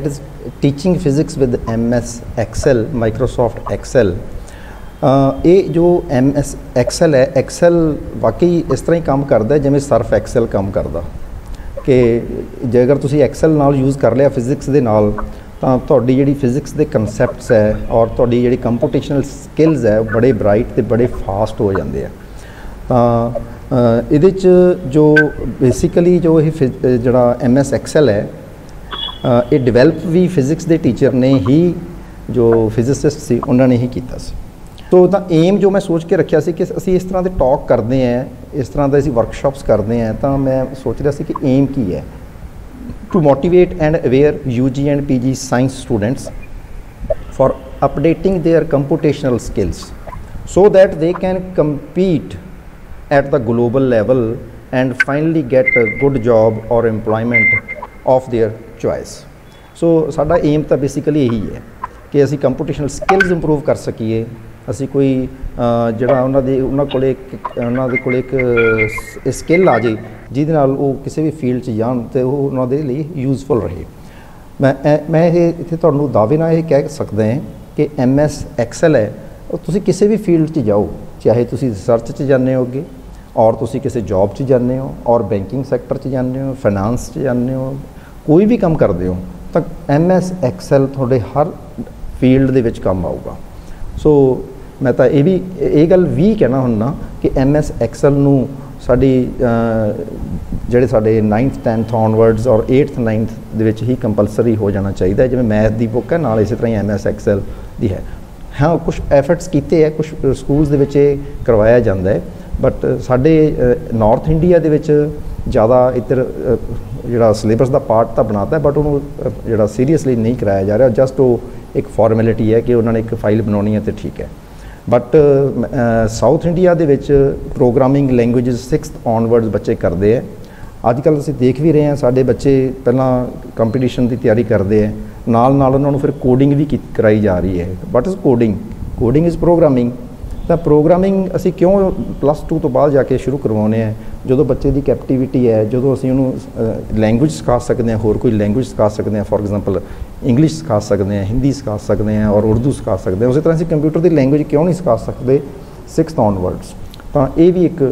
that is teaching physics with MS Excel Microsoft Excel. ਅ, ਇਹ ਜੋ MS Excel ਹੈ Excel ਵਾਕਈ ਇਸ ਤਰ੍ਹਾਂ ਹੀ ਕੰਮ ਕਰਦਾ ਜਿਵੇਂ ਸਰਫ Excel ਕੰਮ ਕਰਦਾ। ਕਿ ਜੇ ਅਗਰ ਤੁਸੀਂ Excel ਨਾਲ ਯੂਜ਼ ਕਰ ਲਿਆ ਫਿਜ਼ਿਕਸ ਦੇ ਨਾਲ ਤਾਂ ਤੁਹਾਡੀ ਜਿਹੜੀ ਫਿਜ਼ਿਕਸ ਦੇ ਕਨਸੈਪਟਸ ਹੈ ਔਰ ਤੁਹਾਡੀ ਜਿਹੜੀ ਕੰਪਿਊਟੇਸ਼ਨਲ ਸਕਿੱਲਸ ਹੈ ਬੜੇ ਬ੍ਰਾਈਟ ਤੇ ਬੜੇ ਫਾਸਟ ਹੋ ਜਾਂਦੇ ਆ। ਤਾਂ ਇਹਦੇ ਚ ਜੋ ਬੇਸਿਕਲੀ ਜੋ ਇਹ ਫਿ- ਅ, ਜਿਹੜਾ MS Excel ਹੈ ਇਹ ਡਿਵੈਲਪ ਵੀ ਫਿਜ਼ਿਕਸ ਦੇ ਟੀਚਰ ਨੇ ਹੀ, ਜੋ ਫਿਜ਼ਿਸਿਸਟ ਸੀ, ਉਹਨਾਂ ਨੇ ਹੀ ਕੀਤਾ ਸੀ। ਤੋ ਤਾਂ ਏਮ ਜੋ ਮੈਂ ਸੋਚ ਕੇ ਰੱਖਿਆ ਸੀ ਕਿ ਅਸੀਂ ਇਸ ਤਰ੍ਹਾਂ ਦੇ ਟਾਕ ਕਰਦੇ ਆਂ ਇਸ ਤਰ੍ਹਾਂ ਦੇ ਅਸੀਂ ਵਰਕਸ਼ਾਪਸ ਕਰਦੇ ਆਂ ਤਾਂ ਮੈਂ ਸੋਚ ਰਿਹਾ ਸੀ ਕਿ ਏਮ ਕੀ ਹੈ? To motivate and aware UG and PG science students for updating their computational skills, so that they can compete at the global level and finally get a good job or employment of their choice so ਸਾਡਾ aim ਤਾਂ basically ਇਹੀ ਹੈ ਕਿ ਅਸੀਂ ਕੰਪੀਟੀਸ਼ਨਲ skills improve ਕਰ ਸਕੀਏ। ਅਸੀਂ ਕੋਈ ਜਿਹੜਾ ਉਹਨਾਂ ਦੇ, ਉਹਨਾਂ ਕੋਲੇ ਇੱਕ- ਉਹਨਾਂ ਦੇ ਕੋਲੇ ਇੱਕ ਸਕਿੱਲ ਆ ਜੇ ਜਿਹਦੇ ਨਾਲ ਉਹ ਕਿਸੇ ਵੀ ਫੀਲਡ 'ਚ ਜਾਣ ਤੇ ਉਹ ਉਹਨਾਂ ਦੇ ਲਈ ਯੂਜ਼ਫੁਲ ਰਹੇ। ਮੈਂ ਮੈਂ ਇਹ, ਇੱਥੇ ਤੁਹਾਨੂੰ ਦਾਅਵੇ ਨਾਲ ਇਹ ਕਹਿ ਸਕਦਾ ਹਾਂ ਕਿ ਐਮਐਸ ਐਕਸਲ ਹੈ। ਉਹ ਤੁਸੀਂ ਕਿਸੇ ਵੀ ਫੀਲਡ 'ਚ ਜਾਓ, ਚਾਹੇ ਤੁਸੀਂ ਰਿਸਰਚ 'ਚ ਜਾਂਦੇ ਹੋ ਅੱਗੇ ਔਰ ਤੁਸੀਂ ਕਿਸੇ ਜੌਬ 'ਚ ਜਾਂਦੇ ਹੋ, ਔਰ ਬੈਂਕਿੰਗ ਸੈਕਟਰ 'ਚ ਜਾਂਦੇ ਹੋ ਫਾਈਨਾਂਸ 'ਚ ਜਾਂਦੇ ਹੋ ਕੋਈ ਵੀ ਕੰਮ ਕਰਦੇ ਹੋ, ਤਾਂ ਐਮਐਸ ਐਕਸਲ ਤੁਹਾਡੇ ਹਰ ਫੀਲਡ ਦੇ ਵਿੱਚ ਕੰਮ ਆਊਗਾ। ਸੋ ਮੈਂ ਤਾਂ ਇਹ ਵੀ, ਇਹ ਗੱਲ ਵੀ ਕਹਿਣਾ ਹੁੰਦਾ ਕਿ ਐਮਐਸ ਐਕਸਲ ਨੂੰ ਸਾਡੀ ਜਿਹੜੇ ਸਾਡੇ 9th 10th ਔਨਵਰਡਸ ਔਰ 8th 9th ਦੇ ਵਿੱਚ ਹੀ ਕੰਪਲਸਰੀ ਹੋ ਜਾਣਾ ਚਾਹੀਦਾ ਜਿਵੇਂ ਮੈਥ ਦੀ ਬੁੱਕ ਹੈ, ਨਾਲ ਇਸੇ ਤਰ੍ਹਾਂ ਹੀ ਐਮਐਸ ਐਕਸਲ ਦੀ ਹੈ। ਹਾਂ ਕੁਝ ਐਫਰਟਸ ਕੀਤੇ ਹੈ ਕੁਝ ਸਕੂਲਸ ਦੇ ਵਿੱਚ ਇਹ ਕਰਵਾਇਆ ਜਾਂਦਾ ਹੈ ਬਟ ਸਾਡੇ ਨਾਰਥ ਇੰਡੀਆ ਦੇ ਵਿੱਚ ਜ਼ਿਆਦਾ ਇੱਧਰ ਜਿਹੜਾ ਸਿਲੇਬਸ ਦਾ ਪਾਰਟ ਤਾਂ ਬਣਾਤਾ ਬਟ ਉਹਨੂੰ ਜਿਹੜਾ ਸੀਰੀਅਸਲੀ ਨਹੀਂ ਕਰਾਇਆ ਜਾ ਰਿਹਾ ਜਸਟ ਉਹ ਇੱਕ ਫਾਰਮੈਲਿਟੀ ਹੈ ਕਿ ਉਹਨਾਂ ਨੇ ਇੱਕ ਫਾਈਲ ਬਣਾਉਣੀ ਹੈ ਤੇ ਠੀਕ ਹੈ। ਬਟ ਸਾਊਥ ਇੰਡੀਆ ਦੇ ਵਿੱਚ ਪ੍ਰੋਗਰਾਮਿੰਗ ਲੈਂਗੁਏਜਸ 6th ਔਨਵਰਡਸ ਬੱਚੇ ਕਰਦੇ ਆ ਅੱਜ ਕੱਲ੍ਹ ਅਸੀਂ ਦੇਖ ਵੀ ਰਹੇ ਹਾਂ, ਸਾਡੇ ਬੱਚੇ ਪਹਿਲਾਂ ਕੰਪੀਟੀਸ਼ਨ ਦੀ ਤਿਆਰੀ ਕਰਦੇ ਆ ਨਾਲ ਨਾਲ ਉਹਨਾਂ ਨੂੰ ਫਿਰ ਕੋਡਿੰਗ ਵੀ ਕੀ- ਕਰਾਈ ਜਾ ਰਹੀ ਹੈ। What is coding coding is programming ਤਾਂ ਪ੍ਰੋਗਰਾਮਿੰਗ ਅਸੀਂ ਕਿਉਂ ਪਲੱਸ 2 ਤੋਂ ਬਾਅਦ ਜਾ ਕੇ ਸ਼ੁਰੂ ਕਰਵਾਉਂਦੇ ਆ ਜਦੋਂ ਬੱਚੇ ਦੀ ਕੈਪਟੀਵਿਟੀ ਹੈ, ਜਦੋਂ ਅਸੀਂ ਉਹਨੂੰ ਲੈਂਗੁਏਜ ਸਿਖਾ ਸਕਦੇ ਹਾਂ, ਹੋਰ ਕੋਈ ਲੈਂਗੁਏਜ ਸਿਖਾ ਸਕਦੇ ਹਾਂ ਫੋਰ ਐਗਜ਼ਾਮਪਲ ਇੰਗਲਿਸ਼ ਸਿਖਾ ਸਕਦੇ ਹਾਂ ਹਿੰਦੀ ਸਿਖਾ ਸਕਦੇ ਹਾਂ ਔਰ ਉਰਦੂ ਸਿਖਾ ਸਕਦੇ ਹਾਂ, ਉਸੇ ਤਰ੍ਹਾਂ ਅਸੀਂ ਕੰਪਿਊਟਰ ਦੀ ਲੈਂਗੁਏਜ ਕਿਉਂ ਨਹੀਂ ਸਿਖਾ ਸਕਦੇ? 6th ਔਨਵਰਡਸ ਤਾਂ ਇਹ ਵੀ ਇੱਕ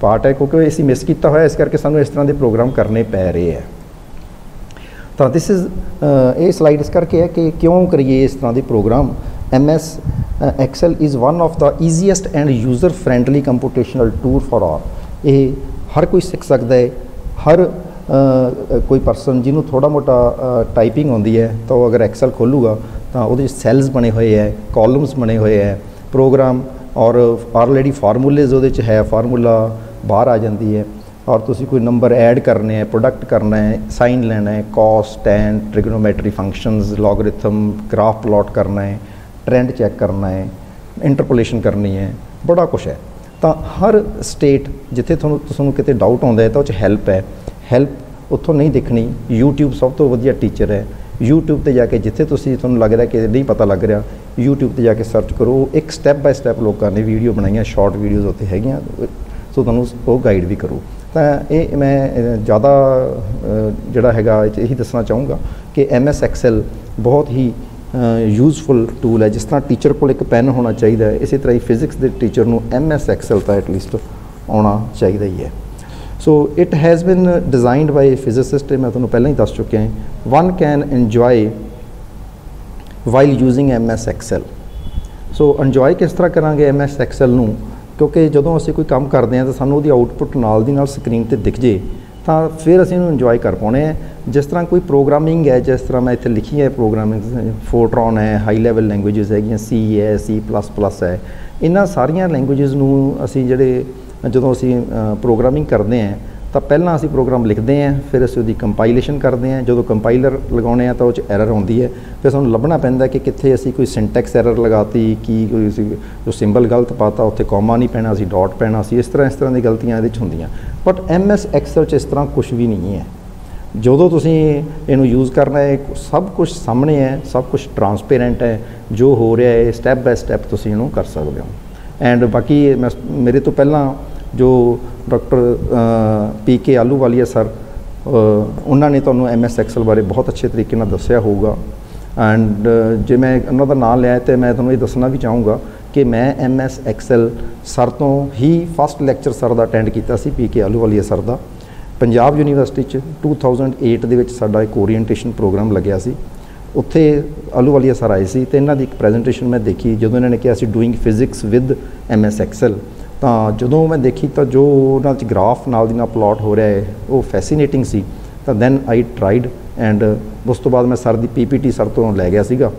ਪਾਰਟ ਹੈ ਕਿਉਂਕਿ ਅਸੀਂ ਮਿਸ ਕੀਤਾ ਹੋਇਆ, ਇਸ ਕਰਕੇ ਸਾਨੂੰ ਇਸ ਤਰ੍ਹਾਂ ਦੇ ਪ੍ਰੋਗਰਾਮ ਕਰਨੇ ਪੈ ਰਹੇ ਆ ਤਾਂ ਥਿਸ ਇਜ਼ ਇਹ ਸਲਾਈਡ ਇਸ ਕਰਕੇ ਹੈ ਕਿ ਕਿਉਂ ਕਰੀਏ ਇਸ ਤਰ੍ਹਾਂ ਦੇ program MS Excel is one of the easiest and user friendly computational tool for all ਇਹ ਹਰ ਕੋਈ ਸਿੱਖ ਸਕਦਾ ਹੈ। ਹਰ ਕੋਈ ਪਰਸਨ ਜਿਹਨੂੰ ਥੋੜਾ ਮੋਟਾ ਟਾਈਪਿੰਗ ਆਉਂਦੀ ਹੈ, ਤਾਂ ਉਹ ਅਗਰ ਐਕਸਲ ਖੋਲੂਗਾ, ਤਾਂ ਉਹਦੇ ਵਿੱਚ ਸੈਲਸ ਬਣੇ ਹੋਏ ਹੈ ਕਾਲਮਸ ਬਣੇ ਹੋਏ ਹੈ ਪ੍ਰੋਗਰਾਮ ਔਰ ਆਲਰੇਡੀ ਫਾਰਮੂਲੇਜ਼ ਉਹਦੇ ਚ ਹੈ ਫਾਰਮੂਲਾ ਬਾਹਰ ਆ ਜਾਂਦੀ ਹੈ। ਔਰ ਤੁਸੀਂ ਕੋਈ ਨੰਬਰ ਐਡ ਕਰਨੇ ਹੈ ਪ੍ਰੋਡਕਟ ਕਰਨਾ ਹੈ ਸਾਈਨ ਲੈਣਾ ਹੈ cos tan trigonometry functions logarithm graph plot ਕਰਨਾ ਹੈ। ਟ੍ਰੈਂਡ ਚੈੱਕ ਕਰਨਾ ਹੈ ਇੰਟਰਪੋਲੇਸ਼ਨ ਕਰਨੀ ਹੈ, ਬੜਾ ਕੁਝ ਹੈ। ਤਾਂ ਹਰ ਸਟੇਟ ਜਿੱਥੇ ਤੁਹਾਨੂੰ ਤੁਹਾਨੂੰ ਕਿਤੇ ਡਾਊਟ ਆਉਂਦਾ ਹੈ ਤਾਂ ਉਹ ਚ ਹੈਲਪ ਹੈ। ਹੈਲਪ ਉੱਥੋਂ ਨਹੀਂ ਦੇਖਣੀ। YouTube ਸਭ ਤੋਂ ਵਧੀਆ ਟੀਚਰ ਹੈ। YouTube ਤੇ ਜਾ ਕੇ ਜਿੱਥੇ ਤੁਸੀਂ ਤੁਹਾਨੂੰ ਲੱਗ ਰਿਹਾ ਕਿ ਨਹੀਂ ਪਤਾ ਲੱਗ ਰਿਹਾ, YouTube ਤੇ ਜਾ ਕੇ ਸਰਚ ਕਰੋ। ਇੱਕ ਸਟੈਪ ਬਾਈ ਸਟੈਪ ਲੋਕਾਂ ਨੇ ਵੀਡੀਓ ਬਣਾਈਆਂ ਸ਼ਾਰਟ ਵੀਡੀਓਜ਼ ਉੱਥੇ ਹੈਗੀਆਂ। ਸੋ ਤੁਹਾਨੂੰ ਉਹ ਗਾਈਡ ਵੀ ਕਰੂ। ਤਾਂ ਇਹ ਮੈਂ ਜ਼ਿਆਦਾ ਜਿਹੜਾ ਹੈਗਾ, ਇਹੀ ਦੱਸਣਾ ਚਾਹੂੰਗਾ ਕਿ MS Excel ਬਹੁਤ ਹੀ ਯੂਜ਼ਫੁਲ ਟੂਲ ਹੈ, ਜਿਸ ਤਰ੍ਹਾਂ ਟੀਚਰ ਕੋਲ ਇੱਕ ਪੈਨ ਹੋਣਾ ਚਾਹੀਦਾ ਹੈ, ਇਸੇ ਤਰ੍ਹਾਂ ਹੀ ਫਿਜ਼ਿਕਸ ਦੇ ਟੀਚਰ ਨੂੰ MS Excel ਤਾਂ ਐਟਲੀਸਟ ਆਉਣਾ ਚਾਹੀਦਾ ਹੀ ਹੈ। So it has been designed by physicist ਮੈਂ ਤੁਹਾਨੂੰ ਪਹਿਲਾਂ ਹੀ ਦੱਸ ਚੁੱਕਿਆ ਹਾਂ। One can enjoy while using MS Excel so enjoy ਕਿਸ ਤਰ੍ਹਾਂ ਕਰਾਂਗੇ MS Excel ਨੂੰ? ਕਿਉਂਕਿ ਜਦੋਂ ਅਸੀਂ ਕੋਈ ਕੰਮ ਕਰਦੇ ਹਾਂ ਤਾਂ ਸਾਨੂੰ ਉਹਦੀ ਆਊਟਪੁੱਟ ਨਾਲ ਦੀ ਨਾਲ ਸਕਰੀਨ ਤੇ ਦਿਖ ਜੇ। ਤਾਂ ਫਿਰ ਅਸੀਂ ਉਹਨੂੰ ਇੰਜੋਏ ਕਰ ਪਾਉਣੇ ਆ। ਜਿਸ ਤਰ੍ਹਾਂ ਕੋਈ ਪ੍ਰੋਗਰਾਮਿੰਗ ਹੈ, ਜਿਸ ਤਰ੍ਹਾਂ ਮੈਂ ਇੱਥੇ ਲਿਖੀ ਹੈ ਪ੍ਰੋਗਰਾਮਿੰਗ ਫੋਰਟਰਨ ਹੈ ਹਾਈ ਲੈਵਲ ਲੈਂਗੁਏਜਸ ਹੈਗੀਆਂ ਸੀ ਹੈ, C++ ਹੈ। ਇਹਨਾਂ ਸਾਰੀਆਂ ਲੈਂਗੁਏਜਸ ਨੂੰ ਅਸੀਂ ਜਿਹੜੇ ਜਦੋਂ ਅਸੀਂ ਪ੍ਰੋਗਰਾਮਿੰਗ ਕਰਦੇ ਹਾਂ ਤਾਂ ਪਹਿਲਾਂ ਅਸੀਂ ਪ੍ਰੋਗਰਾਮ ਲਿਖਦੇ ਹਾਂ, ਫਿਰ ਅਸੀਂ ਉਹਦੀ ਕੰਪਾਈਲੇਸ਼ਨ ਕਰਦੇ ਹਾਂ। ਜਦੋਂ ਕੰਪਾਈਲਰ ਲਗਾਉਣੇ ਆ ਤਾਂ ਉਹ 'ਚ ਐਰਰ ਆਉਂਦੀ ਹੈ। ਫਿਰ ਸਾਨੂੰ ਲੱਭਣਾ ਪੈਂਦਾ ਕਿ ਕਿੱਥੇ ਅਸੀਂ ਕੋਈ ਸਿੰਟੈਕਸ ਐਰਰ ਲਗਾਤੀ, ਕੀ ਕੋਈ ਅਸੀਂ ਜੋ ਸਿੰਬਲ ਗਲਤ ਪਾਤਾ, ਉੱਥੇ ਕੋਮਾ ਨਹੀਂ ਪੈਣਾ ਸੀ ਡਾਟ ਪੈਣਾ ਸੀ। ਇਸ ਤਰ੍ਹਾਂ ਇਸ ਤਰ੍ਹਾਂ ਦੀ ਗਲਤੀਆਂ ਇਹਦੇ 'ਚ ਹੁੰਦੀਆਂ। ਬਟ MS ਐਕਸਲ 'ਚ ਇਸ ਤਰ੍ਹਾਂ ਕੁਝ ਵੀ ਨਹੀਂ ਹੈ। ਜਦੋਂ ਤੁਸੀਂ ਇਹਨੂੰ ਯੂਜ਼ ਕਰਨਾ ਹੈ, ਸਭ ਕੁਝ ਸਾਹਮਣੇ ਹੈ, ਸਭ ਕੁਝ ਟਰਾਂਸਪੇਰੈਂਟ ਹੈ, ਜੋ ਹੋ ਰਿਹਾ ਹੈ ਸਟੈਪ ਬਾਈ ਸਟੈਪ ਤੁਸੀਂ ਇਹਨੂੰ ਕਰ ਸਕਦੇ ਹੋ। ਐਂਡ ਬਾਕੀ ਮੈਂ ਮੇਰੇ ਤੋਂ ਪਹਿਲਾਂ ਜੋ doctor P K Ahluwalia sir ਉਹਨਾਂ ਨੇ ਤੁਹਾਨੂੰ MS ਐਕਸਲ ਬਾਰੇ ਬਹੁਤ ਅੱਛੇ ਤਰੀਕੇ ਨਾਲ ਦੱਸਿਆ ਹੋਊਗਾ। ਐਂਡ ਜੇ ਮੈਂ ਉਹਨਾਂ ਦਾ ਨਾਮ ਲਿਆ ਤੇ ਮੈਂ ਤੁਹਾਨੂੰ ਇਹ ਦੱਸਣਾ ਵੀ ਚਾਹੂੰਗਾ ਕਿ ਮੈਂ MS ਐਕਸਲ ਸਰ ਤੋਂ ਹੀ ਫਸਟ ਲੈਕਚਰ ਸਰ ਦਾ ਅਟੈਂਡ ਕੀਤਾ ਸੀ, ਪੀ ਪੀਕੇ ਆਲੂਵਾਲੀਆ ਸਰ ਦਾ। ਪੰਜਾਬ ਯੂਨੀਵਰਸਿਟੀ ਚ 2008 ਦੇ ਵਿੱਚ ਸਾਡਾ ਇੱਕ ਓਰੀਐਂਟੇਸ਼ਨ ਪ੍ਰੋਗਰਾਮ ਲੱਗਿਆ ਸੀ। ਉੱਥੇ ਆਲੂਵਾਲੀਆ ਸਰ ਆਏ ਸੀ ਤੇ ਇਹਨਾਂ ਦੀ ਇੱਕ ਪ੍ਰੈਜੈਂਟੇਸ਼ਨ ਮੈਂ ਦੇਖੀ, ਜਦੋਂ ਇਹਨਾਂ ਨੇ ਕਿਹਾ ਸੀ doing physics with MS Excel ਤਾਂ ਜਦੋਂ ਮੈਂ ਦੇਖੀ ਤਾਂ ਜੋ ਉਹਨਾਂ 'ਚ ਗ੍ਰਾਫ ਨਾਲ ਦੀ ਨਾਲ ਪਲਾਟ ਹੋ ਰਿਹਾ ਹੈ ਉਹ ਫੈਸੀਨੇਟਿੰਗ ਸੀ। ਤਾਂ ਦੈਨ ਆਈ ਟਰਾਈਡ ਐਂਡ ਉਸ ਤੋਂ ਬਾਅਦ ਮੈਂ ਸਰ ਦੀ ਪੀਪੀਟੀ ਸਰ ਤੋਂ ਲੈ ਗਿਆ ਸੀਗਾ।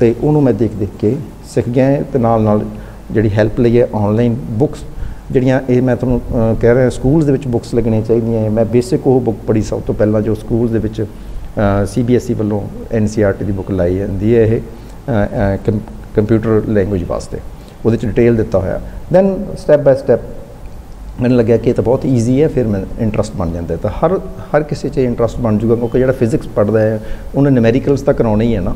ਤੇ ਉਹਨੂੰ ਮੈਂ ਦੇਖ ਦੇਖ ਕੇ ਸਿੱਖ ਗਿਆ ਤੇ ਨਾਲ ਨਾਲ ਜਿਹੜੀ ਹੈਲਪ ਲਈ ਹੈ ਆਨਲਾਈਨ ਬੁੱਕਸ ਜਿਹੜੀਆਂ ਇਹ ਮੈਂ ਤੁਹਾਨੂੰ ਕਹਿ ਰਿਹਾ ਸਕੂਲਸ ਦੇ ਵਿੱਚ ਬੁੱਕਸ ਲੱਗਣੀਆਂ ਚਾਹੀਦੀਆਂ ਮੈਂ ਬੇਸਿਕ ਉਹ ਬੁੱਕ ਪੜ੍ਹੀ ਸਭ ਤੋਂ ਪਹਿਲਾਂ ਜੋ ਸਕੂਲਸ ਦੇ ਵਿੱਚ ਸੀਬੀਐਸਈ ਵੱਲੋਂ ਐਨਸੀਆਰਟੀ ਦੀ ਬੁੱਕ ਲਾਈ ਜਾਂਦੀ ਹੈ ਇਹ ਕੰਪਿਊਟਰ ਲੈਂਗੁਏਜ ਵਾਸਤੇ। ਉਹਦੇ ਚ ਡਿਟੇਲ ਦਿੱਤਾ ਹੋਇਆ। ਦੈਨ ਸਟੈਪ ਬਾਈ ਸਟੈਪ ਮੈਨੂੰ ਲੱਗਿਆ ਕਿ ਇਹ ਤਾਂ ਬਹੁਤ ਈਜ਼ੀ ਹੈ, ਫਿਰ ਮੈਂ ਇੰਟਰਸਟ ਬਣ ਜਾਂਦਾ। ਤਾਂ ਹਰ ਹਰ ਕਿਸੇ 'ਚ ਇੰਟਰਸਟ ਬਣ ਜੂਗਾ, ਕਿਉਂਕਿ ਜਿਹੜਾ ਫਿਜ਼ਿਕਸ ਪੜ੍ਹਦਾ ਹੈ, ਉਹਨੇ ਨਿਊਮੈਰੀਕਲਸ ਤਾਂ ਕਰਾਉਣਾ ਹੀ ਹੈ ਨਾ।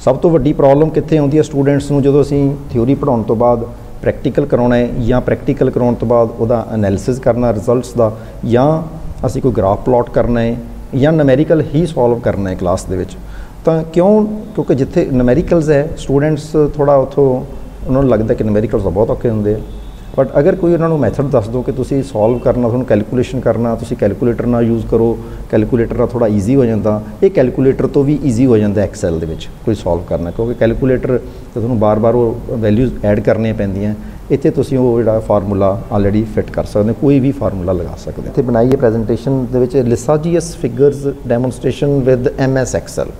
ਸਭ ਤੋਂ ਵੱਡੀ ਪ੍ਰੋਬਲਮ ਕਿੱਥੇ ਆਉਂਦੀ ਹੈ ਸਟੂਡੈਂਟਸ ਨੂੰ, ਜਦੋਂ ਅਸੀਂ ਥਿਉਰੀ ਪੜਾਉਣ ਤੋਂ ਬਾਅਦ ਪ੍ਰੈਕਟੀਕਲ ਕਰਾਉਣਾ ਹੈ ਜਾਂ ਪ੍ਰੈਕਟੀਕਲ ਕਰਾਉਣ ਤੋਂ ਬਾਅਦ ਉਹਦਾ ਐਨਾਲਿਸਿਸ ਕਰਨਾ ਰਿਜ਼ਲਟਸ ਦਾ, ਜਾਂ ਅਸੀਂ ਕੋਈ ਗ੍ਰਾਫ ਪਲਾਟ ਕਰਨਾ ਹੈ, ਜਾਂ ਨਿਊਮੈਰੀਕਲ ਹੀ ਸੋਲਵ ਕਰਨਾ ਹੈ ਕਲਾਸ ਦੇ ਵਿੱਚ। ਤਾਂ ਕਿਉਂ? ਕਿਉਂਕਿ ਜਿੱਥੇ ਨਿਊਮੈਰੀਕਲਸ ਹੈ ਸਟੂਡੈਂਟਸ ਥੋੜਾ ਉਥੋਂ ਉਹਨਾਂ ਨੂੰ ਲੱਗਦਾ ਕਿ ਨਿਊਮੈਰੀਕਲਸ ਤਾਂ ਬਹੁਤ ਔਖੇ ਹੁੰਦੇ ਆ। ਬਟ ਅਗਰ ਕੋਈ ਉਹਨਾਂ ਨੂੰ ਮੈਥਡ ਦੱਸ ਦੋ ਕਿ ਤੁਸੀਂ ਸੋਲਵ ਕਰਨਾ, ਤੁਹਾਨੂੰ ਕੈਲਕੂਲੇਸ਼ਨ ਕਰਨਾ, ਤੁਸੀਂ ਕੈਲਕੂਲੇਟਰ ਨਾਲ ਯੂਜ਼ ਕਰੋ ਕੈਲਕੂਲੇਟਰ ਨਾਲ ਥੋੜਾ ਈਜ਼ੀ ਹੋ ਜਾਂਦਾ, ਇਹ ਕੈਲਕੂਲੇਟਰ ਤੋਂ ਵੀ ਈਜ਼ੀ ਹੋ ਜਾਂਦਾ ਐਕਸੈਲ ਦੇ ਵਿੱਚ ਕੋਈ ਸੋਲਵ ਕਰਨਾ, ਕਿਉਂਕਿ ਕੈਲਕੂਲੇਟਰ ਤੇ ਤੁਹਾਨੂੰ ਬਾਰ-ਬਾਰ ਉਹ ਵੈਲਿਊਜ਼ ਐਡ ਕਰਨੀਆਂ ਪੈਂਦੀਆਂ। ਇੱਥੇ ਤੁਸੀਂ ਉਹ ਜਿਹੜਾ ਫਾਰਮੂਲਾ ਆਲਰੇਡੀ ਫਿੱਟ ਕਰ ਸਕਦੇ ਕੋਈ ਵੀ ਫਾਰਮੂਲਾ ਲਗਾ ਸਕਦੇ ਇੱਥੇ ਬਣਾਈ ਹੈ ਪ੍ਰੈਜੈਂਟੇਸ਼ਨ ਦੇ ਵਿੱਚ Lissajous figures demonstration with MS Excel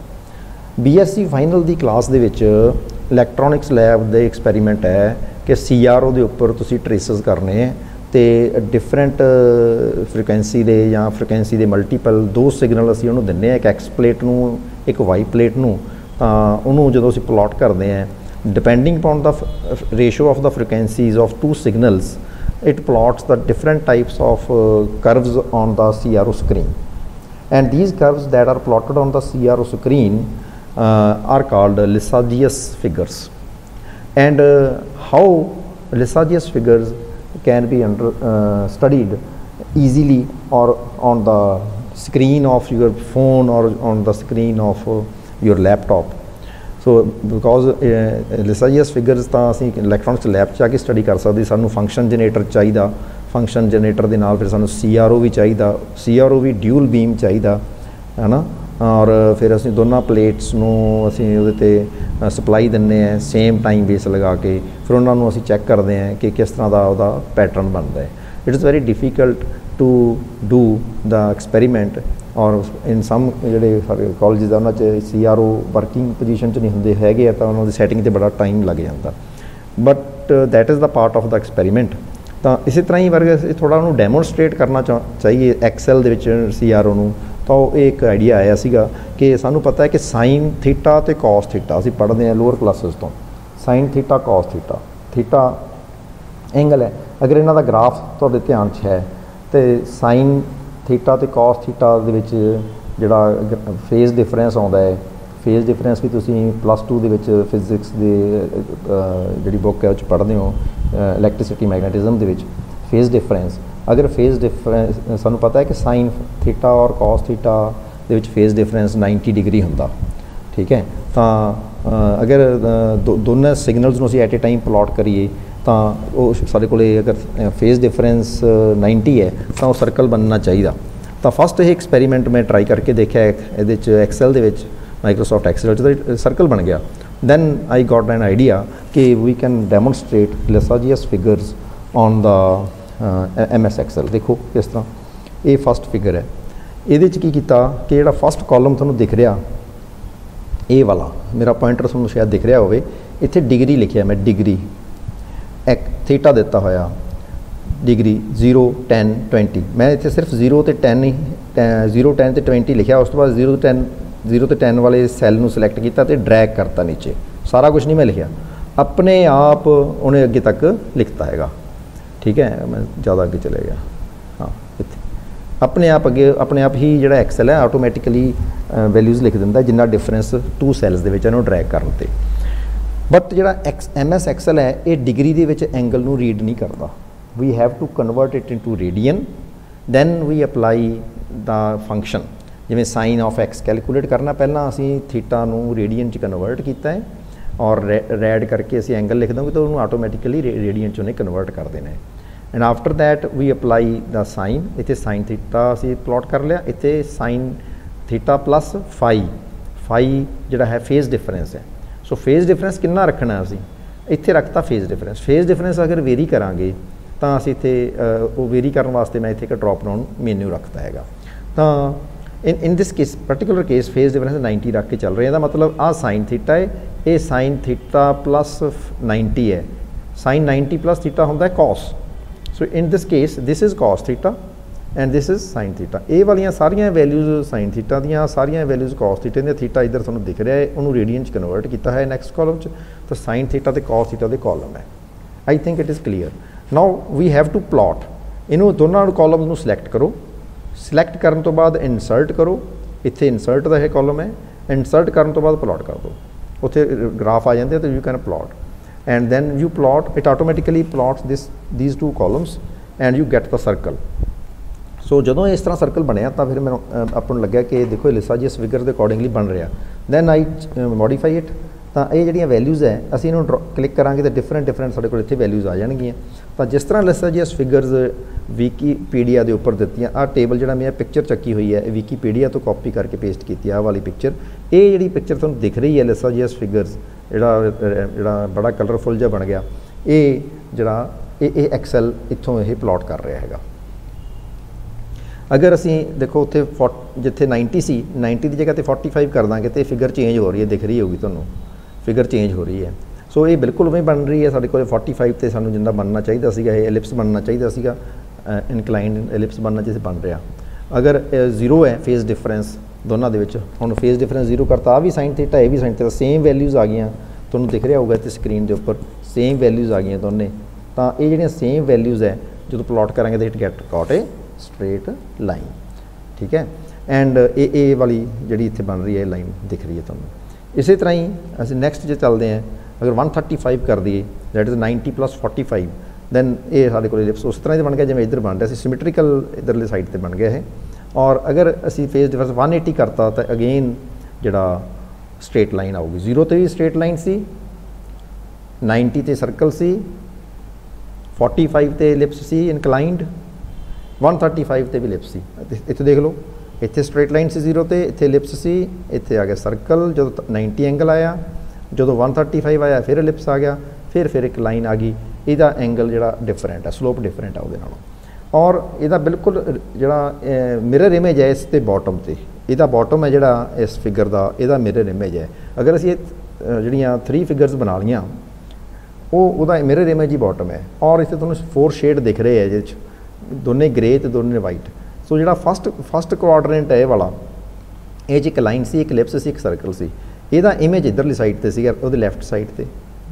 BSc final the class ਦੇ ਵਿੱਚ ਇਲੈਕਟ੍ਰੋਨਿਕਸ ਲੈਬ ਦੇ ਐਕਸਪੈਰੀਮੈਂਟ ਹੈ ਕਿ ਸੀਆਰਓ ਦੇ ਉੱਪਰ ਤੁਸੀਂ ਟ੍ਰੇਸਸ ਕਰਨੇ ਹੈ ਤੇ ਡਿਫਰੈਂਟ ਫ੍ਰੀਕੁਐਂਸੀ ਦੇ ਜਾਂ ਫ੍ਰੀਕੁਐਂਸੀ ਦੇ ਮਲਟੀਪਲ ਦੋ ਸਿਗਨਲ ਅਸੀਂ ਉਹਨੂੰ ਦਿੰਨੇ ਆ ਇੱਕ ਐਕਸ ਪਲੇਟ ਨੂੰ ਇੱਕ ਵਾਈ ਪਲੇਟ ਨੂੰ ਤਾਂ ਉਹਨੂੰ ਜਦੋਂ ਅਸੀਂ ਪਲਾਟ ਕਰਦੇ ਆ depending upon the ratio of the frequencies of two signals it plots the different types of uh, curves on the CRO screen. And these curves that are plotted on the CRO screen are called Lissajous figures and uh, how Lissajous figures can be under, studied easily or on the screen of your phone or on the screen of your laptop so because Lissajous figures ਤਾਂ ਅਸੀਂ electronics lab 'ਚ ਆ ਕੇ study ਕਰ ਸਕਦੇ ਸਾਨੂੰ function generator ਚਾਹੀਦਾ function generator ਦੇ ਨਾਲ ਫਿਰ ਸਾਨੂੰ ਸੀਆਰਓ ਵੀ ਚਾਹੀਦਾ ਸੀਆਰਓ ਵੀ ਡਿਊਲ ਬੀਮ ਚਾਹੀਦਾ ਹੈਨਾ ਔਰ ਫਿਰ ਅਸੀਂ ਦੋਨਾਂ ਪਲੇਟਸ ਨੂੰ ਅਸੀਂ ਉਹਦੇ ਤੇ ਸਪਲਾਈ ਦਿੰਨੇ ਆ ਸੇਮ ਟਾਈਮ ਬੇਸ ਲਗਾ ਕੇ। ਫਿਰ ਉਹਨਾਂ ਨੂੰ ਅਸੀਂ ਚੈੱਕ ਕਰਦੇ ਆ ਕਿ ਕਿਸ ਤਰ੍ਹਾਂ ਦਾ ਉਹਦਾ ਪੈਟਰਨ ਬਣਦਾ ਹੈ। It is very difficult to do the experiment or in some ਜਿਹੜੇ ਸਾਡੇ ਕਾਲਜਸ ਆ, ਉਹਨਾਂ 'ਚ ਸੀਆਰਓ ਵਰਕਿੰਗ ਪੋਜੀਸ਼ਨ 'ਚ ਨਹੀਂ ਹੁੰਦੇ ਹੈਗੇ ਆ, ਤਾਂ ਉਹਨਾਂ ਦੀ ਸੈਟਿੰਗ ਤੇ ਬੜਾ ਟਾਈਮ ਲੱਗ ਜਾਂਦਾ। But that is the part of the experiment ਤਾਂ ਇਸੇ ਤਰ੍ਹਾਂ ਹੀ ਵਰਗੇ ਥੋੜਾ ਉਹਨੂੰ ਡੈਮੋਨਸਟ੍ਰੇਟ ਕਰਨਾ ਚਾਹੀਏ ਐਕਸਲ ਦੇ ਵਿੱਚ ਸੀਆਰਓ ਨੂੰ। ਤਾਂ ਉਹ ਇਹ ਇੱਕ ਆਈਡੀਆ ਆਇਆ ਸੀਗਾ ਕਿ ਸਾਨੂੰ ਪਤਾ ਹੈ ਕਿ ਸਾਈਨ ਥੀਟਾ ਤੇ ਕਾਸ ਥੀਟਾ ਅਸੀਂ ਪੜ੍ਹਦੇ ਹਾਂ ਲੋਅਰ ਕਲਾਸਿਸ ਤੋਂ। Sine theta cos theta theta angle ਹੈ। ਅਗਰ ਇਹਨਾਂ ਦਾ ਗ੍ਰਾਫ ਤੁਹਾਡੇ ਧਿਆਨ 'ਚ ਹੈ, ਤੇ ਸਾਈਨ ਥੀਟਾ ਤੇ ਕਾਸ ਥੀਟਾ ਦੇ ਵਿੱਚ ਜਿਹੜਾ ਫੇਜ਼ ਡਿਫਰੈਂਸ ਆਉਂਦਾ ਹੈ ਫੇਜ਼ ਡਿਫਰੈਂਸ ਵੀ ਤੁਸੀਂ ਪਲੱਸ 2 ਦੇ ਵਿੱਚ ਫਿਜ਼ਿਕਸ ਦੇ ਜਿਹੜੀ ਬੁੱਕ ਹੈ ਉਹ ਚ ਪੜ੍ਹਦੇ ਹੋ ਇਲੈਕਟ੍ਰਿਸਿਟੀ ਮੈਗਨੇਟਿਜ਼ਮ ਦੇ ਵਿੱਚ। ਫੇਜ਼ ਡਿਫਰੈਂਸ ਅਗਰ ਫੇਜ਼ ਡਿਫਰੈਂਸ ਸਾਨੂੰ ਪਤਾ ਹੈ ਕਿ ਸਾਈਨ ਥੀਟਾ ਔਰ ਕਾਸ ਥੀਟਾ ਦੇ ਵਿੱਚ ਫੇਜ਼ ਡਿਫਰੈਂਸ 90 ਡਿਗਰੀ ਹੁੰਦਾ। ਠੀਕ ਹੈ? ਤਾਂ ਅਗਰ ਦੋਨਾਂ ਸਿਗਨਲਸ ਨੂੰ ਅਸੀਂ ਐਟ ਅ ਟਾਈਮ ਪਲਾਟ ਕਰੀਏ, ਤਾਂ ਉਹ ਸਾਡੇ ਕੋਲੇ ਅਗਰ ਫੇਜ਼ ਡਿਫਰੈਂਸ 90 ਹੈ, ਤਾਂ ਉਹ ਸਰਕਲ ਬਣਨਾ ਚਾਹੀਦਾ। ਤਾਂ ਫਸਟ ਇਹ ਐਕਸਪੈਰੀਮੈਂਟ ਮੈਂ ਟਰਾਈ ਕਰਕੇ ਦੇਖਿਆ ਇਹਦੇ ਚ ਐਕਸਲ ਦੇ ਵਿੱਚ ਮਾਈਕਰੋਸਾਫਟ ਐਕਸਲ ਚ ਸਰਕਲ ਬਣ ਗਿਆ। Then I got an idea ਕਿ we can demonstrate Lissajous figures on M MS Excel ਦੇਖੋ ਇਸ ਤਰ੍ਹਾਂ। ਇਹ ਫਸਟ ਫਿਗਰ ਹੈ। ਇਹਦੇ ਚ ਕੀ ਕੀਤਾ, ਕਿ ਜਿਹੜਾ ਫਸਟ ਕਾਲਮ ਤੁਹਾਨੂੰ ਦਿਖ ਰਿਹਾ, ਇਹ ਵਾਲਾ, ਮੇਰਾ ਪੁਆਇੰਟਰ ਤੁਹਾਨੂੰ ਸ਼ਾਇਦ ਦਿਖ ਰਿਹਾ ਹੋਵੇ, ਇੱਥੇ ਡਿਗਰੀ ਲਿਖਿਆ ਮੈਂ ਡਿਗਰੀ ਇੱਕ ਥੀਟਾ ਦਿੱਤਾ ਹੋਇਆ ਡਿਗਰੀ 0 10 20 ਮੈਂ ਇੱਥੇ ਸਿਰਫ 0 ਤੇ 10 ਹੀ 0 10 ਤੇ 20 ਲਿਖਿਆ, ਉਸ ਤੋਂ ਬਾਅਦ 0 ਤੇ 10 0 ਤੇ 10 ਵਾਲੇ ਸੈੱਲ ਨੂੰ ਸਿਲੈਕਟ ਕੀਤਾ ਤੇ ਡਰੈਗ ਕਰਤਾ ਨੀਚੇ। ਸਾਰਾ ਕੁਝ ਨਹੀਂ ਮੈਂ ਲਿਖਿਆ। ਆਪਣੇ ਆਪ ਉਹਨੇ ਅੱਗੇ ਤੱਕ ਲਿਖਤਾ ਹੈਗਾ। ਠੀਕ ਹੈ, ਮੈਂ ਜ਼ਿਆਦਾ ਅੱਗੇ ਚਲੇ ਗਿਆ। ਹਾਂ, ਇੱਥੇ। ਆਪਣੇ ਆਪ ਅੱਗੇ, ਆਪਣੇ ਆਪ ਹੀ ਜਿਹੜਾ ਐਕਸਲ ਹੈ ਆਟੋਮੈਟਿਕਲੀ ਵੈਲਿਊਜ਼ ਲਿਖ ਦਿੰਦਾ, ਜਿੰਨਾ ਡਿਫਰੈਂਸ ਟੂ ਸੈਲਸ ਦੇ ਵਿੱਚ ਇਹਨੂੰ ਡਰੈਗ ਕਰਨ ਤੇ। ਬਟ ਜਿਹੜਾ ਐਕਸ ਐਮਐਸ ਐਕਸਲ ਹੈ, ਇਹ ਡਿਗਰੀ ਦੇ ਵਿੱਚ ਐਂਗਲ ਨੂੰ ਰੀਡ ਨਹੀਂ ਕਰਦਾ। We have to convert it into radian then we apply the function ਜਿਵੇਂ sin ਆਫ x ਕੈਲਕੂਲੇਟ ਕਰਨਾ, ਪਹਿਲਾਂ ਅਸੀਂ ਥੀਟਾ ਨੂੰ ਰੇਡੀਅਨ ਚ ਕਨਵਰਟ ਕੀਤਾ ਹੈ। ਔਰ ਰੈਡ ਕਰਕੇ ਅਸੀਂ ਐਂਗਲ ਲਿਖ ਦਾਂਗੇ ਤਾਂ ਉਹਨੂੰ ਆਟੋਮੈਟਿਕਲੀ ਰੇਡੀਅਨ ਚ ਉਹਨੇ ਕਨਵਰਟ ਕਰ ਦੇਣਾ ਹੈ। And after that we apply the sine ਇੱਥੇ ਸਾਈਨ ਥੀਟਾ ਅਸੀਂ ਪਲਾਟ ਕਰ ਲਿਆ। ਇੱਥੇ sine theta plus phi phi ਜਿਹੜਾ ਹੈ ਫੇਜ਼ ਡਿਫਰੈਂਸ ਹੈ। ਸੋ ਫੇਜ਼ ਡਿਫਰੈਂਸ ਕਿੰਨਾ ਰੱਖਣਾ ਅਸੀਂ? ਇੱਥੇ ਰੱਖਤਾ ਫੇਜ਼ ਡਿਫਰੈਂਸ ਫੇਜ਼ ਡਿਫਰੈਂਸ ਅਗਰ ਵੇਰੀ ਕਰਾਂਗੇ, ਤਾਂ ਅਸੀਂ ਇੱਥੇ ਉਹ ਵੇਰੀ ਕਰਨ ਵਾਸਤੇ ਮੈਂ ਇੱਥੇ ਇੱਕ ਡ੍ਰੌਪ ਡਾਊਨ ਮੈਨੂ ਰੱਖਤਾ ਹੈਗਾ। ਤਾਂ in in this case particular case phase difference 90 ਰੱਖ ਕੇ ਚੱਲ ਰਹੇ ਹਾਂ ਇਹਦਾ ਮਤਲਬ ਆ sin ਥੀਟਾ ਹੈ ਇਹ sin ਥੀਟਾ ਪਲੱਸ 90 ਹੈ sin 90 ਪਲੱਸ ਥੀਟਾ ਹੁੰਦਾ ਹੈ cos so in this case this is cos theta and this is sin theta ਇਹ ਵਾਲੀਆਂ ਸਾਰੀਆਂ ਵੈਲਿਊਜ਼ sin ਥੀਟਾ ਦੀਆਂ ਸਾਰੀਆਂ ਵੈਲਿਊਜ਼ cos ਥੀਟੇ ਦੀਆਂ ਥੀਟਾ ਇੱਧਰ ਤੁਹਾਨੂੰ ਦਿਖ ਰਿਹਾ ਹੈ ਉਹਨੂੰ ਰੇਡੀਅਨ ਚ ਕਨਵਰਟ ਕੀਤਾ ਹੈ ਨੈਕਸਟ ਕਾਲਮ ਚ ਤਾਂ sin ਥੀਟਾ ਤੇ cos ਥੀਟਾ ਦੇ ਕਾਲਮ ਹੈ I think it is clear now we have to plot ਇਹਨੂੰ ਦੋਨਾਂ ਨੂੰ ਕਾਲਮ ਨੂੰ ਸਿਲੈਕਟ ਕਰੋ ਸਿਲੈਕਟ ਕਰਨ ਤੋਂ ਬਾਅਦ ਇਨਸਰਟ ਕਰੋ। ਇੱਥੇ ਇਨਸਰਟ ਦਾ ਇਹ ਕਾਲਮ ਹੈ। ਇਨਸਰਟ ਕਰਨ ਤੋਂ ਬਾਅਦ ਪਲਾਟ ਕਰ ਦਿਓ। ਉੱਥੇ ਗ੍ਰਾਫ ਆ ਜਾਂਦੇ ਆ you can plot and then you plot it automatically plots this these two columns and you get the circle so ਜਦੋਂ ਇਸ ਤਰ੍ਹਾਂ ਸਰਕਲ ਬਣਿਆ ਤਾਂ ਫਿਰ ਮੈਨੂੰ ਆਪਾਂ ਨੂੰ ਲੱਗਿਆ ਕਿ ਦੇਖੋ ਲਿਸਾ ਜੀ ਇਸ ਫਿਗਰ ਦੇ ਅਕੋਰਡਿੰਗਲੀ ਬਣ ਰਿਹਾ। ਦੈਨ ਆਈ ਮੋਡੀਫਾਈ ਇਟ ਤਾਂ ਇਹ ਜਿਹੜੀਆਂ ਵੈਲਿਊਜ਼ ਹੈ, ਅਸੀਂ ਇਹਨੂੰ ਕਲਿੱਕ ਕਰਾਂਗੇ ਤਾਂ ਡਿਫਰੈਂਟ ਡਿਫਰੈਂਟ ਸਾਡੇ ਕੋਲ ਇੱਥੇ ਵੈਲਿਊਜ਼ ਆ ਜਾਣਗੀਆਂ। ਤਾਂ ਜਿਸ ਤਰ੍ਹਾਂ ਲਿਸਾ ਜੀ, ਇਸ ਫਿਗਰਸ ਵਿਕੀਪੀਡੀਆ ਦੇ ਉੱਪਰ ਦਿੱਤੀਆਂ। ਆ ਟੇਬਲ ਜਿਹੜਾ ਮੈਂ ਪਿਕਚਰ ਚੱਕੀ ਹੋਈ ਹੈ, ਇਹ ਵਿਕੀਪੀਡੀਆ ਤੋਂ ਕਾਪੀ ਕਰਕੇ ਪੇਸਟ ਕੀਤੀ ਆ ਵਾਲੀ ਪਿਕਚਰ ਇਹ ਜਿਹੜੀ ਪਿਕਚਰ ਤੁਹਾਨੂੰ ਦਿਖ ਰਹੀ ਹੈ ਲਿਸਾ ਜੀ, ਇਸ ਫਿਗਰਸ ਜਿਹੜਾ ਜਿਹੜਾ ਬੜਾ ਕਲਰਫੁਲ ਜਿਹਾ ਬਣ ਗਿਆ। ਇਹ ਜਿਹੜਾ, ਇਹ ਇਹ ਐਕਸਲ ਇੱਥੋਂ ਇਹ ਪਲਾਟ ਕਰ ਰਿਹਾ ਹੈਗਾ। ਅਗਰ ਅਸੀਂ ਦੇਖੋ ਉੱਥੇ 40 ਜਿੱਥੇ 90 ਸੀ 90 ਦੀ ਜਗ੍ਹਾ ਤੇ 45 ਕਰ ਦਾਂਗੇ ਤੇ ਫਿਗਰ ਚੇਂਜ ਹੋ ਰਹੀ ਹੈ, ਦਿਖ ਰਹੀ ਹੋਊਗੀ ਤੁਹਾਨੂੰ। ਫਿਗਰ ਚੇਂਜ ਹੋ ਰਹੀ ਹੈ। ਸੋ ਇਹ ਬਿਲਕੁਲ ਉਵੇਂ ਬਣ ਰਹੀ ਹੈ। ਸਾਡੇ ਕੋਲ 45 ਤੇ ਸਾਨੂੰ ਜਿੰਨਾ ਬਣਨਾ ਚਾਹੀਦਾ ਸੀਗਾ, ਇਹ ਐਲਿਪਸ ਬਣਨਾ ਚਾਹੀਦਾ ਸੀਗਾ ਇਨਕਲਾਈਨਡ ਐਲਿਪਸ ਬਣਨਾ ਜਿਵੇਂ ਬਣ ਰਿਹਾ। ਅਗਰ ਜ਼ੀਰੋ ਹੈ ਫੇਜ਼ ਡਿਫਰੈਂਸ ਦੋਨਾਂ ਦੇ ਵਿੱਚ। ਹੁਣ ਫੇਜ਼ ਡਿਫਰੈਂਸ ਜ਼ੀਰੋ ਕਰਤਾ ਆ ਵੀ sin ਥੀਟਾ ਇਹ ਵੀ sin ਥੀਟਾ ਸੇਮ ਵੈਲਿਊਜ਼ ਆ ਗਈਆਂ। ਤੁਹਾਨੂੰ ਦਿਖ ਰਿਹਾ ਹੋਊਗਾ ਇੱਥੇ ਸਕਰੀਨ ਦੇ ਉੱਪਰ ਸੇਮ ਵੈਲਿਊਜ਼ ਆ ਗਈਆਂ ਦੋਨੇ। ਤਾਂ ਇਹ ਜਿਹੜੀਆਂ ਸੇਮ ਵੈਲਿਊਜ਼ ਹੈ, ਜਦੋਂ ਪਲਾਟ ਕਰਾਂਗੇ ਤਾਂ it get got a straight line ਠੀਕ ਹੈ? ਐਂਡ ਇਹ ਇਹ ਵਾਲੀ ਜਿਹੜੀ ਇੱਥੇ ਬਣ ਰਹੀ ਹੈ ਲਾਈਨ ਦਿਖ ਰਹੀ ਹੈ ਤੁਹਾਨੂੰ। ਇਸੇ ਤਰ੍ਹਾਂ ਹੀ ਅਸੀਂ ਨੈਕਸਟ ਜੇ ਚੱਲਦੇ ਹਾਂ, ਅਗਰ 135 ਕਰ ਦਈਏ ਦੈਟ ਇਜ਼ 90 45 ਦੈਨ ਇਹ ਸਾਡੇ ਕੋਲ ਇਲਿਪਸ ਉਸ ਤਰ੍ਹਾਂ ਹੀ ਬਣ ਗਿਆ ਜਿਵੇਂ ਇੱਧਰ ਬਣ ਰਿਹਾ ਸੀ ਸਿਮੈਟ੍ਰੀਕਲ ਇਧਰਲੇ ਸਾਈਡ ਤੇ ਬਣ ਗਿਆ ਇਹ। ਔਰ ਅਗਰ ਅਸੀਂ ਫੇਸ ਡਿਫਰੈਂਸ 180 ਕਰਤਾ, ਤਾਂ ਅਗੇਨ ਜਿਹੜਾ ਸਟ੍ਰੇਟ ਲਾਈਨ ਆਊਗੀ। 0 ਤੇ ਵੀ ਸਟ੍ਰੇਟ ਲਾਈਨ ਸੀ 90 ਤੇ ਸਰਕਲ ਸੀ 45 ਤੇ ਇਲਿਪਸ ਸੀ ਇਨਕਲਾਈਨਡ 135 ਤੇ ਵੀ ਇਲਿਪਸ ਸੀ। ਇੱਥੇ ਦੇਖ ਲਓ। ਇੱਥੇ ਸਟ੍ਰੇਟ ਲਾਈਨ ਸੀ 0 ਤੇ, ਇੱਥੇ ਇਲਿਪਸ ਸੀ, ਇੱਥੇ ਆ ਗਿਆ ਸਰਕਲ ਜਦੋਂ ਤ- 90 ਐਂਗਲ ਆਇਆ, ਜਦੋਂ 135 ਆਇਆ, ਫਿਰ ਇਲਿਪਸ ਆ ਗਿਆ, ਫਿਰ ਫਿਰ ਇੱਕ ਲਾਈਨ ਆ ਗਈ। ਇਹਦਾ ਐਂਗਲ ਜਿਹੜਾ ਡਿਫਰੈਂਟ ਹੈ ਸਲੋਪ ਡਿਫਰੈਂਟ ਆ ਉਹਦੇ ਨਾਲੋਂ। ਔਰ ਇਹਦਾ ਬਿਲਕੁਲ ਜਿਹੜਾ ਮਿਰਰ ਇਮੇਜ ਹੈ ਇਸ ਤੇ ਬਾਟਮ ਤੇ। ਇਹਦਾ ਬਾਟਮ ਹੈ ਜਿਹੜਾ ਇਸ ਫਿਗਰ ਦਾ, ਇਹਦਾ ਮਿਰਰ ਇਮੇਜ ਹੈ। ਅਗਰ ਅਸੀਂ ਇਹ ਜਿਹੜੀਆਂ 3 ਫਿਗਰਸ ਬਣਾ ਲਈਆਂ, ਉਹ, ਉਹਦਾ ਮਿਰਰ ਇਮੇਜ ਹੀ ਬਾਟਮ ਹੈ। ਔਰ ਇੱਥੇ ਤੁਹਾਨੂੰ ਫੋਰ ਸ਼ੇਡ ਦਿਖ ਰਹੇ ਹੈ ਜਿਹਦੇ ਚ ਦੋਨੇ ਗ੍ਰੇ ਤੇ ਦੋਨੇ ਵਾਈਟ ਸੋ ਜਿਹੜਾ ਫਸਟ ਫਸਟ ਕੁਆਡਰੈਂਟ ਹੈ ਇਹ ਵਾਲਾ, ਇਹ 'ਚ ਇੱਕ ਲਾਈਨ ਸੀ, ਇੱਕ ਲਿਪਸ ਸੀ, ਇੱਕ ਸਰਕਲ ਸੀ। ਇਹਦਾ ਇਮੇਜ ਇਧਰਲੀ ਸਾਈਡ ਤੇ ਸੀਗਾ, ਉਹਦੇ ਲੈਫਟ ਸਾਈਡ ਤੇ,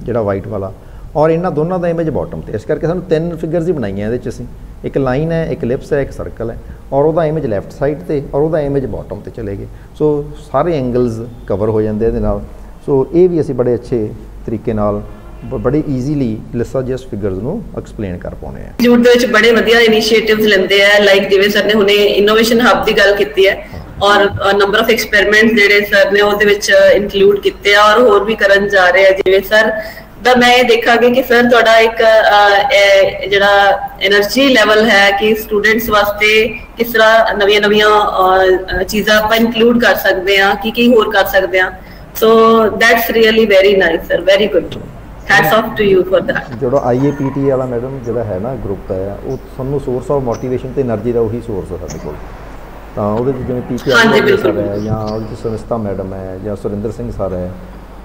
ਜਿਹੜਾ ਵਾਈਟ ਵਾਲਾ। ਔਰ ਇਹਨਾਂ ਦੋਨਾਂ ਦਾ ਇਮੇਜ ਬਾਟਮ ਤੇ। ਇਸ ਕਰਕੇ ਸਾਨੂੰ ਤਿੰਨ ਫਿਗਰਸ ਹੀ ਬਣਾਈਆਂ ਇਹਦੇ 'ਚ ਅਸੀਂ। ਇੱਕ ਲਾਈਨ ਹੈ, ਇੱਕ ਲਿਪਸ ਹੈ, ਇੱਕ ਸਰਕਲ ਹੈ। ਔਰ ਉਹਦਾ ਇਮੇਜ ਲੈਫਟ ਸਾਈਡ ਤੇ, ਔਰ ਉਹਦਾ ਇਮੇਜ ਬਾਟਮ ਤੇ ਚਲੇ ਗਏ। ਸੋ ਸਾਰੇ ਐਂਗਲਸ ਕਵਰ ਹੋ ਜਾਂਦੇ ਇਹਦੇ ਨਾਲ। ਸੋ ਇਹ ਵੀ ਅਸੀਂ ਬੜੇ ਅੱਛੇ ਤਰੀਕੇ ਨਾਲ ਬੜੇ ਈਜ਼ੀਲੀ ਲਿਸਾਜੀਅਸ ਫਿਗਰਸ ਨੂੰ ਐਕਸਪਲੇਨ ਕਰ ਪਾਉਨੇ ਆ। ਜੂਟ ਦੇ ਵਿੱਚ ਬੜੇ ਵਧੀਆ ਇਨੀਸ਼ੀਏਟਿਵਸ ਲੈਂਦੇ ਆ ਲਾਈਕ ਜਿਵੇਂ ਸਰ ਨੇ ਹੁਣੇ ਇਨੋਵੇਸ਼ਨ ਹੱਬ ਦੀ ਗੱਲ ਕੀਤੀ ਹੈ ਔਰ ਨੰਬਰ ਆਫ ਐਕਸਪੈਰੀਮੈਂਟਸ ਜਿਹੜੇ ਸਰ ਨੇ ਉਹਦੇ ਵਿੱਚ ਇਨਕਲੂਡ ਕੀਤੇ ਆ ਔਰ ਹੋਰ ਵੀ ਕਰਨ ਜਾ ਰਹੇ ਆ। ਜਿਵੇਂ ਸਰ ਦਾ ਮੈਂ ਇਹ ਦੇਖਾਂਗੇ ਕਿ ਸਰ ਤੁਹਾਡਾ ਇੱਕ ਜਿਹੜਾ એનર્ਜੀ ਲੈਵਲ ਹੈ ਕਿ ਸਟੂਡੈਂਟਸ ਵਾਸਤੇ ਕਿਸ ਤਰ੍ਹਾਂ ਨਵੀਆਂ ਨਵੀਆਂ ਚੀਜ਼ਾਂ ਆਪਾਂ ਇਨਕਲੂਡ ਕਰ ਸਕਦੇ ਆ ਕੀ ਕੀ ਹੋਰ ਕਰ ਸਕਦੇ ਆ। So that's really very nice sir very good hats off to you for that ਜਿਹੜਾ ਆਈਏਪੀਟੀ ਵਾਲਾ ਮੈਡਮ ਜਿਹੜਾ ਹੈ ਨਾ ਗਰੁੱਪ ਹੈ ਉਹ ਸਾਨੂੰ ਸੋਰਸ ਆਫ ਮੋਟੀਵੇਸ਼ਨ ਤੇ એનર્ਜੀ ਦਾ ਉਹੀ ਸੋਰਸ ਹੈ ਸਾਡੇ ਕੋਲ। ਤਾਂ ਉਹਦੇ ਵਿੱਚ ਜਿਵੇਂ ਪੀਕੇ ਸਰ ਹੈ ਜਾਂ ਉਹਦੇ ਸੰਸਥਾ ਮੈਡਮ ਹੈ ਜਾਂ ਸੁਰਿੰਦਰ ਸਿੰਘ ਸਰ ਹੈ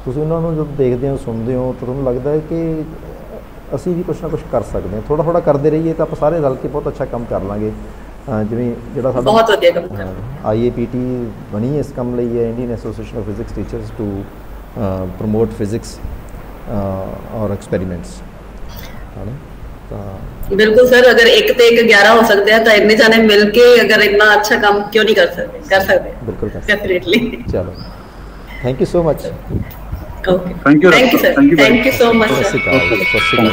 ਤੁਸੀਂ ਉਹਨਾਂ ਨੂੰ ਜਦੋਂ ਦੇਖਦੇ ਹੋ ਸੁਣਦੇ ਹੋ ਤਾਂ ਤੁਹਾਨੂੰ ਲੱਗਦਾ ਹੈ ਕਿ ਅਸੀਂ ਵੀ ਕੁਝ ਨਾ ਕੁਝ ਕਰ ਸਕਦੇ ਹਾਂ। ਥੋੜਾ ਥੋੜਾ ਕਰਦੇ ਰਹੀਏ ਤਾਂ ਆਪਾਂ ਸਾਰੇ ਰਲ ਕੇ ਬਹੁਤ ਅੱਛਾ ਕੰਮ ਕਰ ਲਾਂਗੇ। ਜਿਵੇਂ ਜਿਹੜਾ ਸਾਡਾ ਬਹੁਤ ਵਧੀਆ ਕੰਮ ਕਰ ਆਈਏਪੀਟੀ ਬਣੀ ਇਸ ਕੰਮ ਲਈ ਹੈ Indian association of physics teachers to promote physics ਔਰ ਐਕਸਪੈਰੀਮੈਂਟਸ ਹੈ ਨਾ ਤਾਂ ਬਿਲਕੁਲ ਸਰ ਅਗਰ ਇੱਕ ਤੇ ਇੱਕ 11 ਹੋ ਸਕਦੇ ਆ ਤਾਂ ਇੰਨੇ ਜਾਣੇ ਮਿਲ ਕੇ ਅਗਰ ਇੰਨਾ ਅੱਛਾ ਕੰਮ ਕਿਉਂ ਨਹੀਂ ਕਰ ਸਕਦੇ ਕਰ ਸਕਦੇ ਬਿਲਕੁਲ ਕਰ ਸਕਦੇ ਡੈਫੀਨਿਟਲੀ ਚਲੋ thank you so much okay Thank you, thank you Doctor.